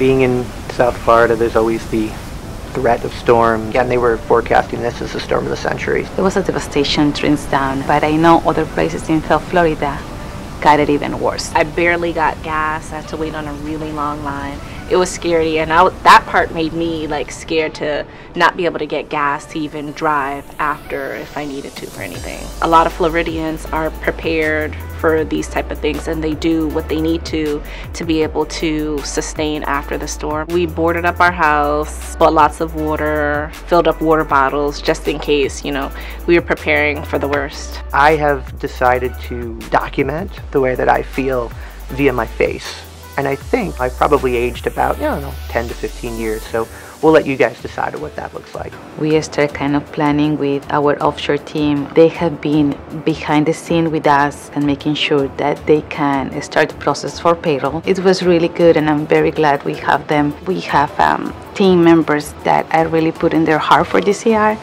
Being in South Florida, there's always the threat of storm. Again, they were forecasting this as the storm of the century. It was a devastation trends down, but I know other places in South Florida got it even worse. I barely got gas. I had to wait on a really long line. It was scary, and I, that part made me like scared to not be able to get gas to even drive after if I needed to for anything. A lot of Floridians are prepared for these type of things and they do what they need to to be able to sustain after the storm. We boarded up our house, bought lots of water, filled up water bottles just in case, you know, we were preparing for the worst. I have decided to document the way that I feel via my face. And I think I've probably aged about, I don't know, 10 to 15 years. So we'll let you guys decide what that looks like. We started kind of planning with our offshore team. They have been behind the scene with us and making sure that they can start the process for payroll. It was really good and I'm very glad we have them. We have um, team members that are really putting their heart for DCR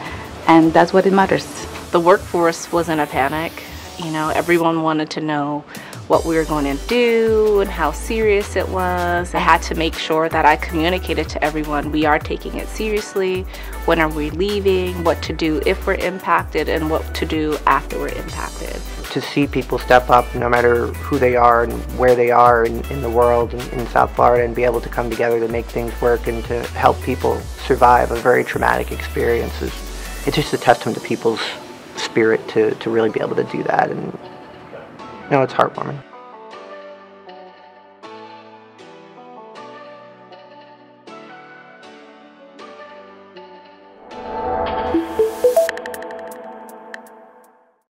and that's what it matters. The workforce was in a panic. You know, everyone wanted to know what we were going to do and how serious it was. I had to make sure that I communicated to everyone we are taking it seriously, when are we leaving, what to do if we're impacted, and what to do after we're impacted. To see people step up no matter who they are and where they are in, in the world in, in South Florida and be able to come together to make things work and to help people survive a very traumatic experience is it's just a testament to people's spirit to, to really be able to do that and no, it's heartwarming.